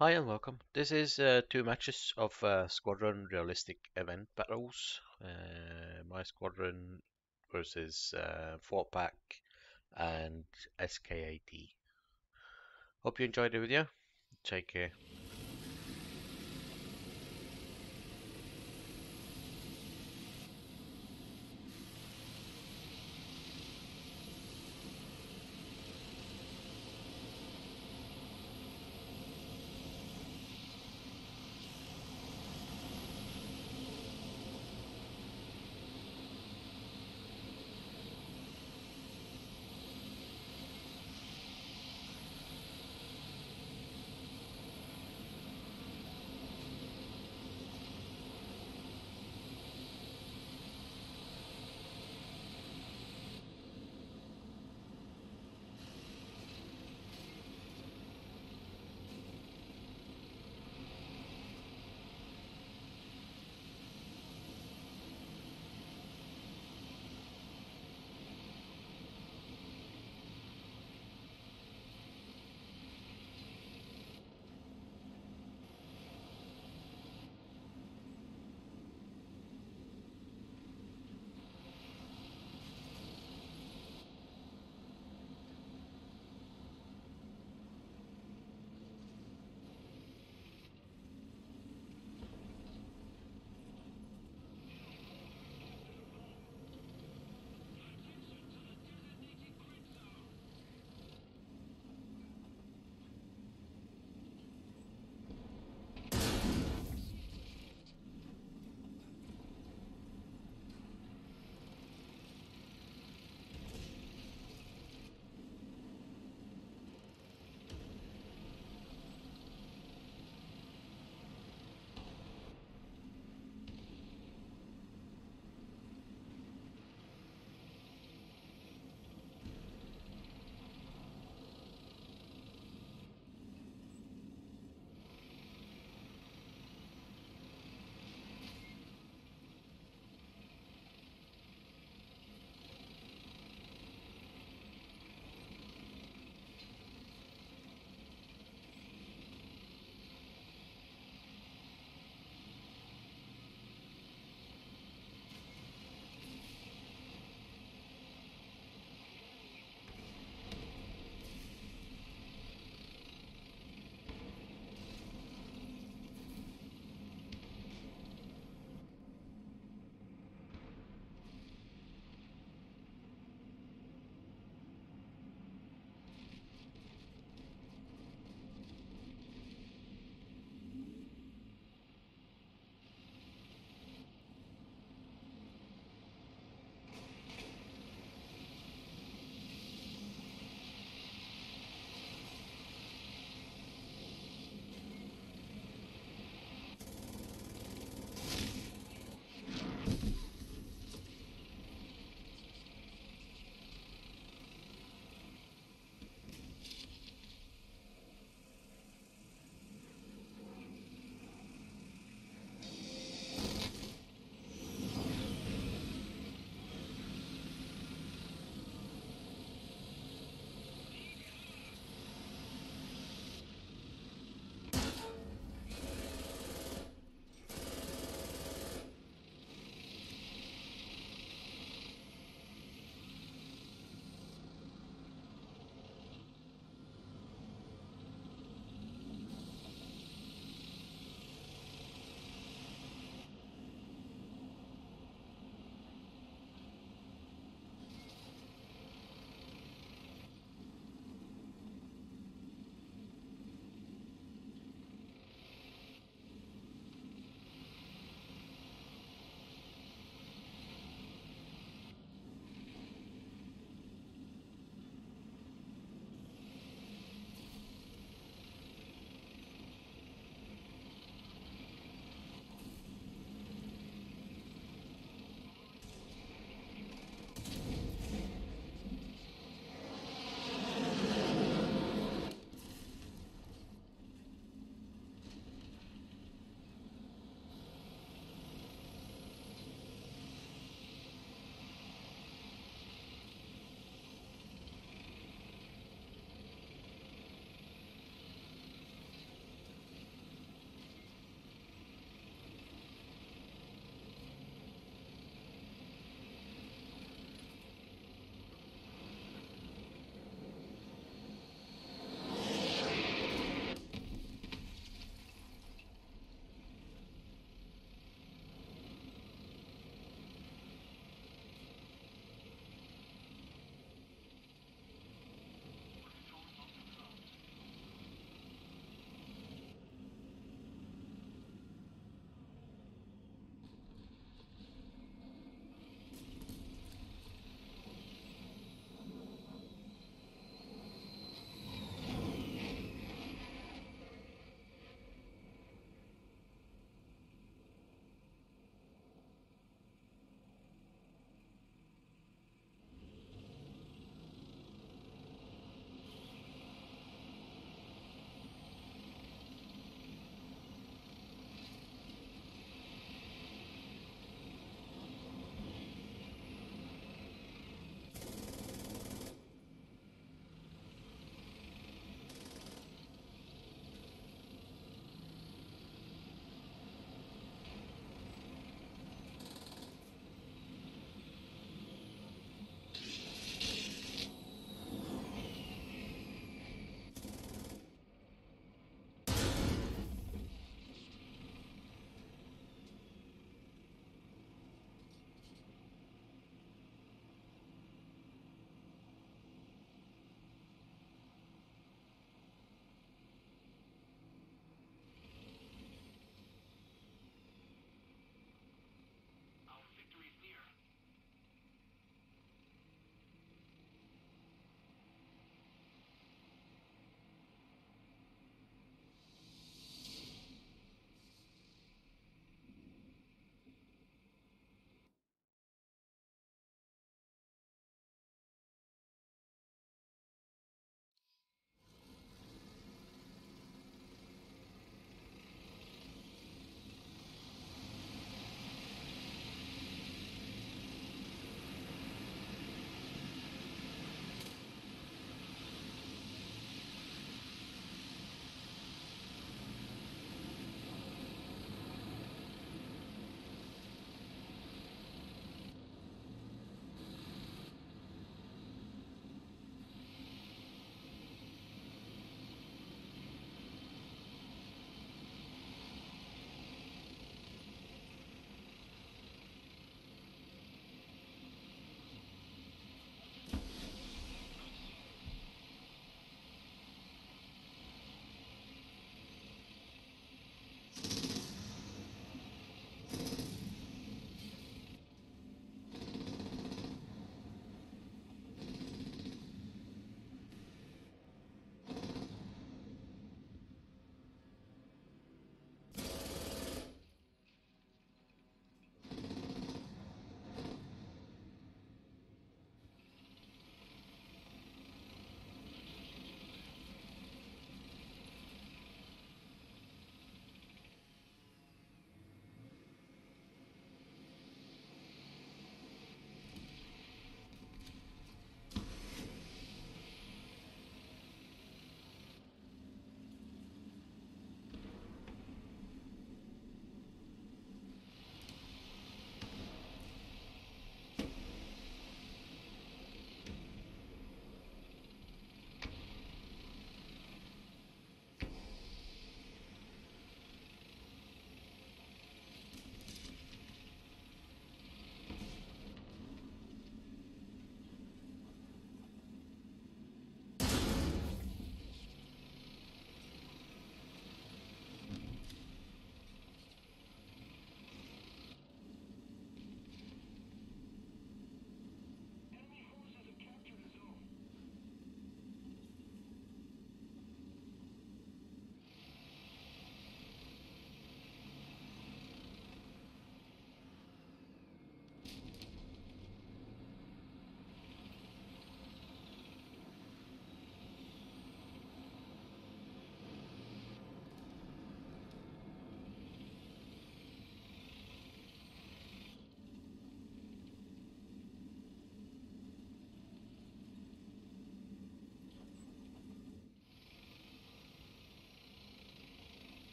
Hi and welcome. This is uh, two matches of uh, Squadron Realistic Event Battles. Uh, my Squadron versus uh, Fort Pack and SKAD. Hope you enjoyed the video. Take care.